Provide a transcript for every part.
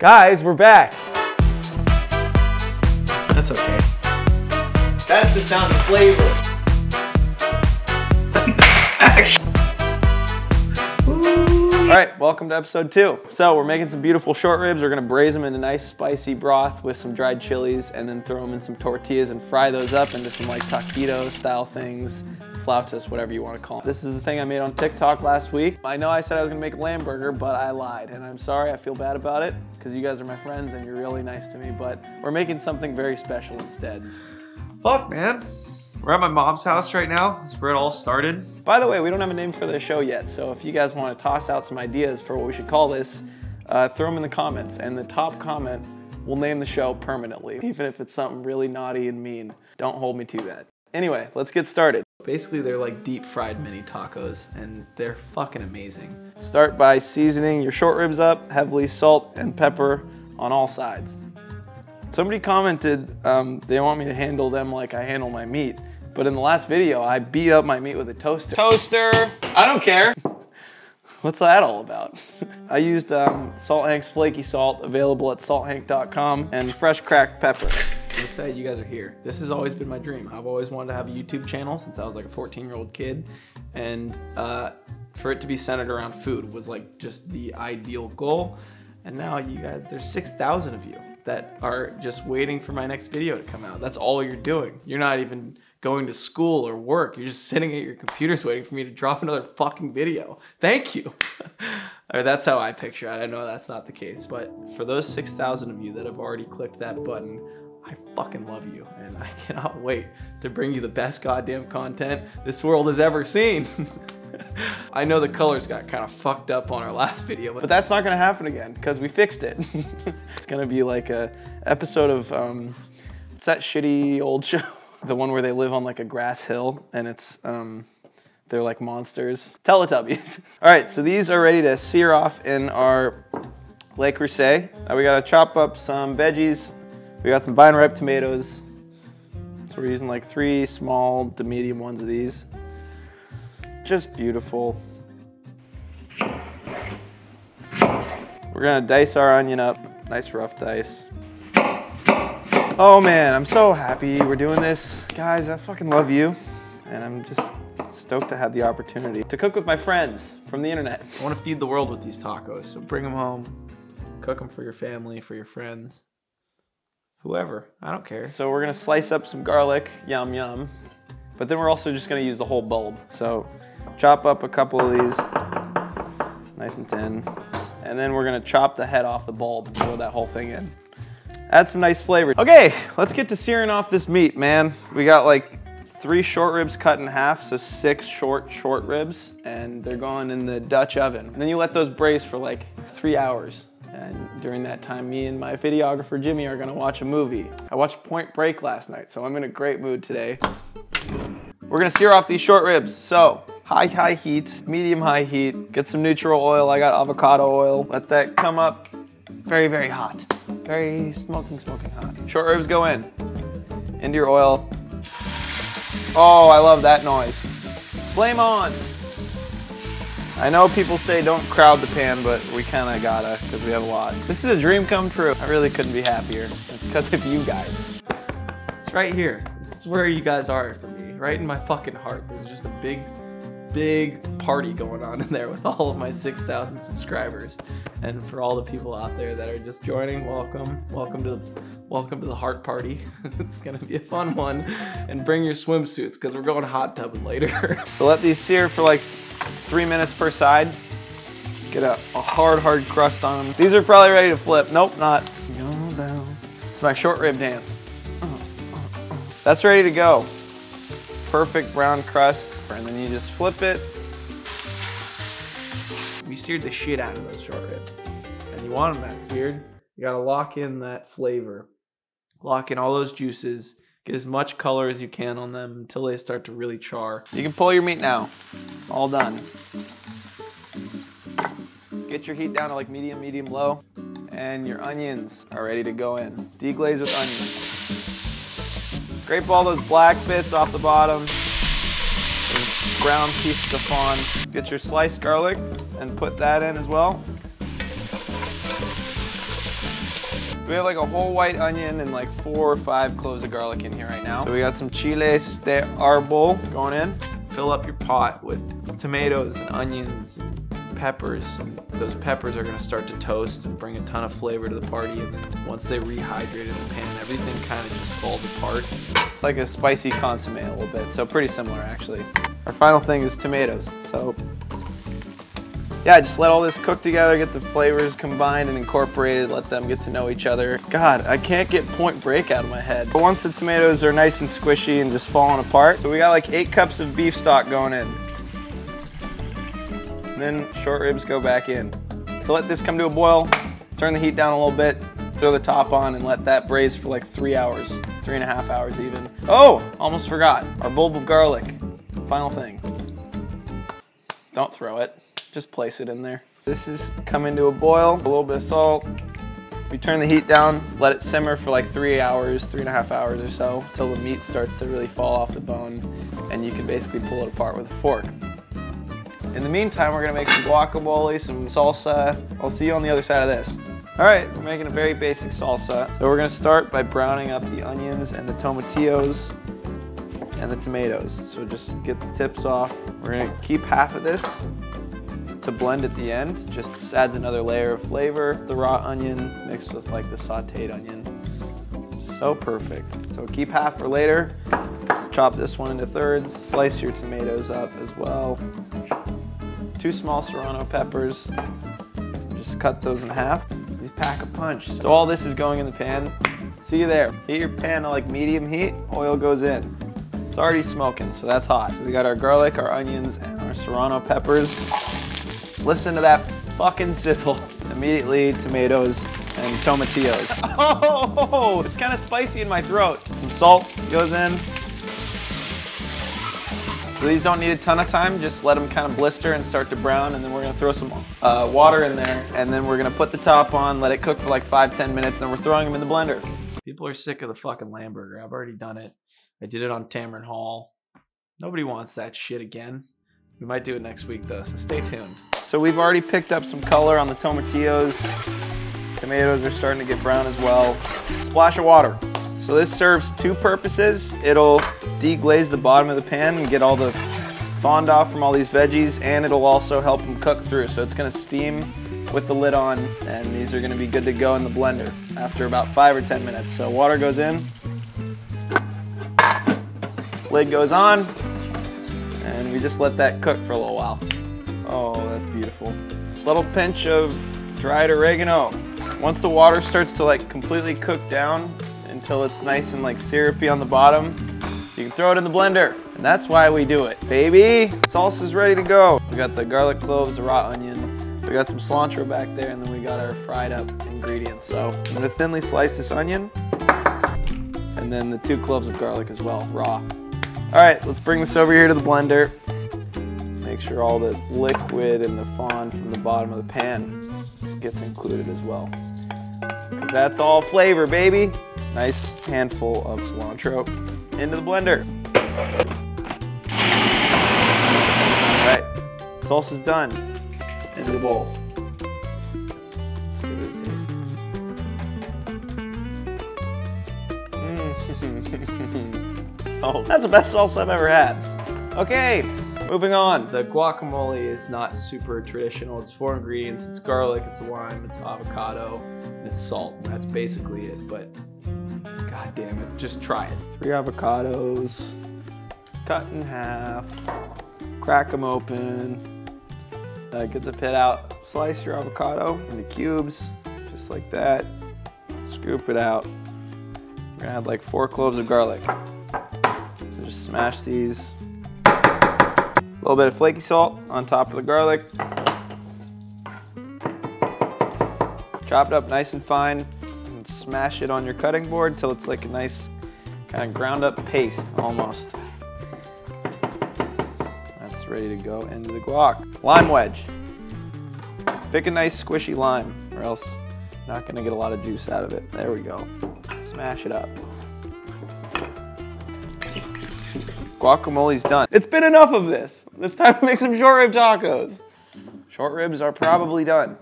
Guys, we're back. That's okay. That's the sound of flavor. All right, welcome to episode two. So we're making some beautiful short ribs. We're gonna braise them in a nice spicy broth with some dried chilies and then throw them in some tortillas and fry those up into some like taquito style things, flautas, whatever you wanna call them. This is the thing I made on TikTok last week. I know I said I was gonna make a lamb burger, but I lied and I'm sorry, I feel bad about it because you guys are my friends and you're really nice to me, but we're making something very special instead. Fuck, man. We're at my mom's house right now. That's where it all started. By the way, we don't have a name for the show yet, so if you guys want to toss out some ideas for what we should call this, uh, throw them in the comments, and the top comment will name the show permanently, even if it's something really naughty and mean. Don't hold me to that. Anyway, let's get started. Basically, they're like deep fried mini tacos, and they're fucking amazing. Start by seasoning your short ribs up, heavily salt and pepper on all sides. Somebody commented um, they want me to handle them like I handle my meat. But in the last video, I beat up my meat with a toaster. Toaster! I don't care. What's that all about? I used um, Salt Hank's flaky salt, available at salthank.com, and fresh cracked pepper. I'm excited you guys are here. This has always been my dream. I've always wanted to have a YouTube channel since I was like a 14 year old kid. And uh, for it to be centered around food was like just the ideal goal. And now you guys, there's 6,000 of you that are just waiting for my next video to come out. That's all you're doing. You're not even going to school or work. You're just sitting at your computers waiting for me to drop another fucking video. Thank you. or that's how I picture it. I know that's not the case, but for those 6,000 of you that have already clicked that button, I fucking love you and I cannot wait to bring you the best goddamn content this world has ever seen. I know the colors got kind of fucked up on our last video, but that's not gonna happen again because we fixed it. it's gonna be like a episode of, um, it's that shitty old show, the one where they live on like a grass hill and it's, um, they're like monsters. Teletubbies. All right, so these are ready to sear off in our Le Creuset. Now we gotta chop up some veggies. We got some vine ripe tomatoes. So we're using like three small to medium ones of these just beautiful. We're gonna dice our onion up, nice rough dice. Oh man, I'm so happy we're doing this. Guys, I fucking love you. And I'm just stoked to have the opportunity to cook with my friends from the internet. I wanna feed the world with these tacos, so bring them home, cook them for your family, for your friends, whoever, I don't care. So we're gonna slice up some garlic, yum yum. But then we're also just gonna use the whole bulb. So Chop up a couple of these, nice and thin. And then we're gonna chop the head off the bulb and throw that whole thing in. Add some nice flavor. Okay, let's get to searing off this meat, man. We got like three short ribs cut in half, so six short, short ribs, and they're going in the Dutch oven. And then you let those braise for like three hours. And during that time, me and my videographer Jimmy are gonna watch a movie. I watched Point Break last night, so I'm in a great mood today. We're gonna sear off these short ribs. So high, high heat, medium high heat. Get some neutral oil. I got avocado oil. Let that come up very, very hot. Very smoking, smoking hot. Short ribs go in. Into your oil. Oh, I love that noise. Flame on. I know people say don't crowd the pan, but we kind of gotta because we have a lot. This is a dream come true. I really couldn't be happier. It's because of you guys. It's right here. This is where you guys are for me. Right in my fucking heart. This is just a big big party going on in there with all of my 6,000 subscribers. And for all the people out there that are just joining, welcome. Welcome to the, welcome to the heart party. it's gonna be a fun one. And bring your swimsuits because we're going hot tubbing later. so let these sear for like three minutes per side. Get a, a hard, hard crust on them. These are probably ready to flip. Nope, not. It's my short rib dance. That's ready to go. Perfect brown crust and then you just flip it. Seared the shit out of those short ribs. And you want them that seared, you gotta lock in that flavor. Lock in all those juices, get as much color as you can on them until they start to really char. You can pull your meat now. All done. Get your heat down to like medium, medium low. And your onions are ready to go in. Deglaze with onions. Scrape all those black bits off the bottom brown piece of fond. Get your sliced garlic and put that in as well. We have like a whole white onion and like four or five cloves of garlic in here right now. So we got some chiles de arbol going in. Fill up your pot with tomatoes and onions and peppers. And those peppers are gonna start to toast and bring a ton of flavor to the party. And then once they rehydrate in the pan, everything kind of just falls apart. It's like a spicy consomme a little bit, so pretty similar actually. Our final thing is tomatoes. So yeah, just let all this cook together, get the flavors combined and incorporated, let them get to know each other. God, I can't get Point Break out of my head. But once the tomatoes are nice and squishy and just falling apart, so we got like eight cups of beef stock going in. And then short ribs go back in. So let this come to a boil, turn the heat down a little bit, throw the top on and let that braise for like three hours, three and a half hours even. Oh, almost forgot, our bulb of garlic. Final thing. Don't throw it just place it in there. This is coming to a boil, a little bit of salt. We turn the heat down, let it simmer for like three hours, three and a half hours or so, until the meat starts to really fall off the bone, and you can basically pull it apart with a fork. In the meantime, we're gonna make some guacamole, some salsa. I'll see you on the other side of this. All right, we're making a very basic salsa. So we're gonna start by browning up the onions and the tomatillos and the tomatoes. So just get the tips off. We're gonna keep half of this to blend at the end. Just, just adds another layer of flavor. The raw onion mixed with like the sauteed onion. So perfect. So keep half for later. Chop this one into thirds. Slice your tomatoes up as well. Two small serrano peppers. Just cut those in half. These pack a punch. So all this is going in the pan. See you there. Heat your pan to like medium heat. Oil goes in. It's already smoking, so that's hot. So we got our garlic, our onions, and our serrano peppers. Listen to that fucking sizzle. Immediately, tomatoes and tomatillos. Oh, it's kind of spicy in my throat. Some salt goes in. So these don't need a ton of time, just let them kind of blister and start to brown, and then we're gonna throw some uh, water in there, and then we're gonna put the top on, let it cook for like five, ten minutes, and then we're throwing them in the blender. People are sick of the fucking lamb burger. I've already done it. I did it on Tamron Hall. Nobody wants that shit again. We might do it next week though, so stay tuned. So we've already picked up some color on the tomatillos. Tomatoes are starting to get brown as well. Splash of water. So this serves two purposes. It'll deglaze the bottom of the pan and get all the fond off from all these veggies and it'll also help them cook through. So it's gonna steam with the lid on and these are gonna be good to go in the blender after about five or 10 minutes. So water goes in, lid goes on, we just let that cook for a little while. Oh, that's beautiful. Little pinch of dried oregano. Once the water starts to like completely cook down until it's nice and like syrupy on the bottom, you can throw it in the blender. And that's why we do it, baby. Salsa's ready to go. We got the garlic cloves, the raw onion. We got some cilantro back there and then we got our fried up ingredients. So I'm gonna thinly slice this onion and then the two cloves of garlic as well, raw. All right, let's bring this over here to the blender make sure all the liquid and the fond from the bottom of the pan gets included as well. Because that's all flavor, baby. Nice handful of cilantro into the blender. All right, salsa's done. Into the bowl. That's the best salsa I've ever had. Okay, Moving on. The guacamole is not super traditional. It's four ingredients. It's garlic, it's lime, it's avocado, and it's salt. That's basically it, but god damn it, just try it. Three avocados, cut in half, crack them open, uh, get the pit out, slice your avocado into cubes, just like that, scoop it out. We're gonna add like four cloves of garlic. Just smash these a little bit of flaky salt on top of the garlic. Chop it up nice and fine and smash it on your cutting board till it's like a nice kind of ground up paste almost. That's ready to go into the guac. Lime wedge. Pick a nice squishy lime or else you're not gonna get a lot of juice out of it. There we go. Smash it up. Guacamole's done. It's been enough of this. It's time to make some short rib tacos. Short ribs are probably done.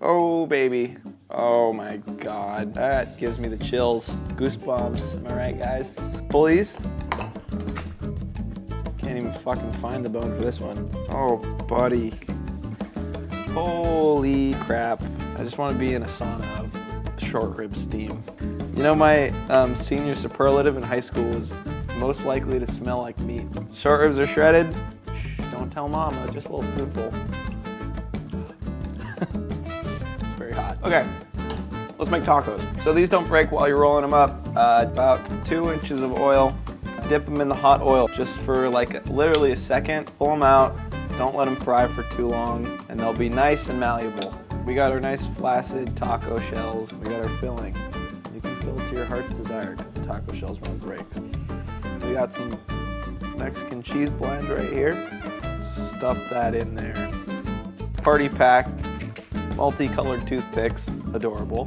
Oh, baby. Oh my God. That gives me the chills. Goosebumps. Am I right, guys? Pulleys. Can't even fucking find the bone for this one. Oh, buddy. Holy crap. I just want to be in a sauna of short rib steam. You know, my um, senior superlative in high school was most likely to smell like meat. Short ribs are shredded. Shh, don't tell mama, just a little spoonful. it's very hot. Okay, let's make tacos. So these don't break while you're rolling them up. Uh, about two inches of oil. Dip them in the hot oil just for like literally a second. Pull them out. Don't let them fry for too long and they'll be nice and malleable. We got our nice flaccid taco shells. We got our filling. You can fill to your heart's desire because the taco shells won't break. We got some Mexican cheese blend right here. Stuff that in there. Party pack, multicolored toothpicks, adorable.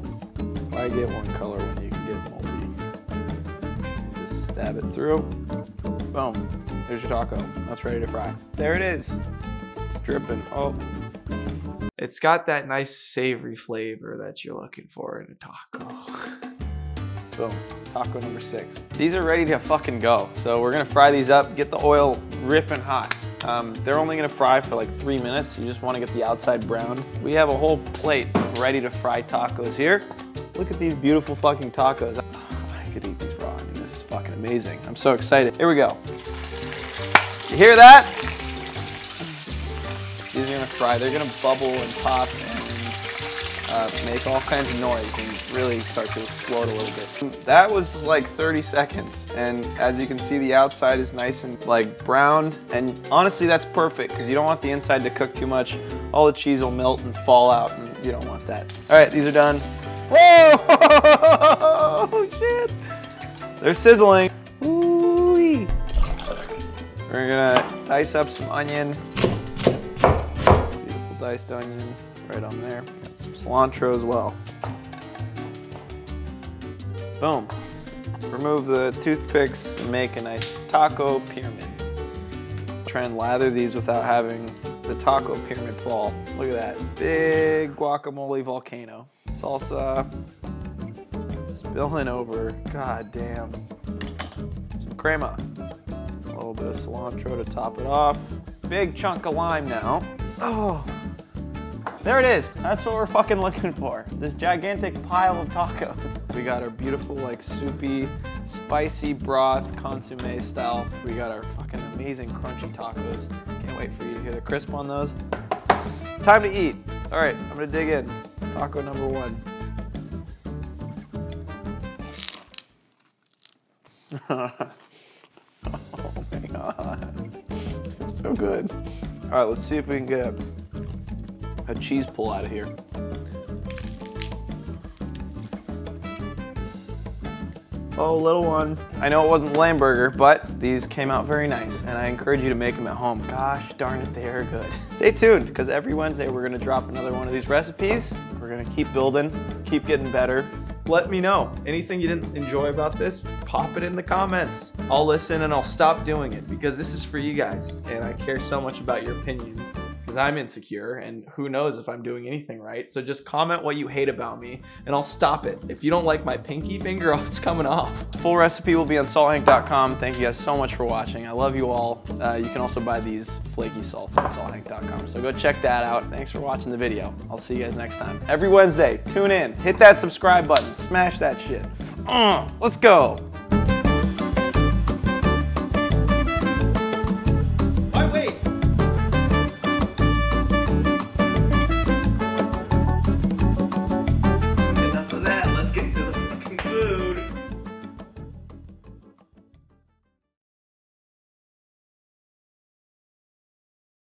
Why get one color when you can get multi? Just stab it through. Boom. There's your taco. That's ready to fry. There it is. It's dripping. Oh, It's got that nice savory flavor that you're looking for in a taco. Boom. Taco number six. These are ready to fucking go. So we're gonna fry these up, get the oil ripping hot. Um, they're only gonna fry for like three minutes. You just wanna get the outside browned. We have a whole plate of ready to fry tacos here. Look at these beautiful fucking tacos. I could eat these raw. I mean, this is fucking amazing. I'm so excited. Here we go. You hear that? These are gonna fry. They're gonna bubble and pop uh, make all kinds of noise and really start to explode a little bit. That was like 30 seconds. And as you can see, the outside is nice and like browned. And honestly, that's perfect because you don't want the inside to cook too much. All the cheese will melt and fall out and you don't want that. All right, these are done. Whoa! Oh, shit! They're sizzling. Ooh-wee. We're gonna dice up some onion. Beautiful diced onion right on there. Some cilantro as well. Boom. Remove the toothpicks and make a nice taco pyramid. Try and lather these without having the taco pyramid fall. Look at that. Big guacamole volcano. Salsa uh, spilling over. God damn. Some crema. A little bit of cilantro to top it off. Big chunk of lime now. Oh, there it is. That's what we're fucking looking for. This gigantic pile of tacos. We got our beautiful, like, soupy, spicy broth, consomme style. We got our fucking amazing crunchy tacos. Can't wait for you to hear the crisp on those. Time to eat. All right, I'm gonna dig in. Taco number one. oh my god. So good. All right, let's see if we can get a cheese pull out of here. Oh, little one. I know it wasn't Lamburger, but these came out very nice, and I encourage you to make them at home. Gosh darn it, they are good. Stay tuned, because every Wednesday we're gonna drop another one of these recipes. We're gonna keep building, keep getting better. Let me know. Anything you didn't enjoy about this, pop it in the comments. I'll listen and I'll stop doing it because this is for you guys. And I care so much about your opinions because I'm insecure and who knows if I'm doing anything right. So just comment what you hate about me and I'll stop it. If you don't like my pinky finger, it's coming off. Full recipe will be on salthank.com. Thank you guys so much for watching. I love you all. Uh, you can also buy these flaky salts at salthank.com. So go check that out. Thanks for watching the video. I'll see you guys next time. Every Wednesday, tune in, hit that subscribe button, smash that shit. Uh, let's go.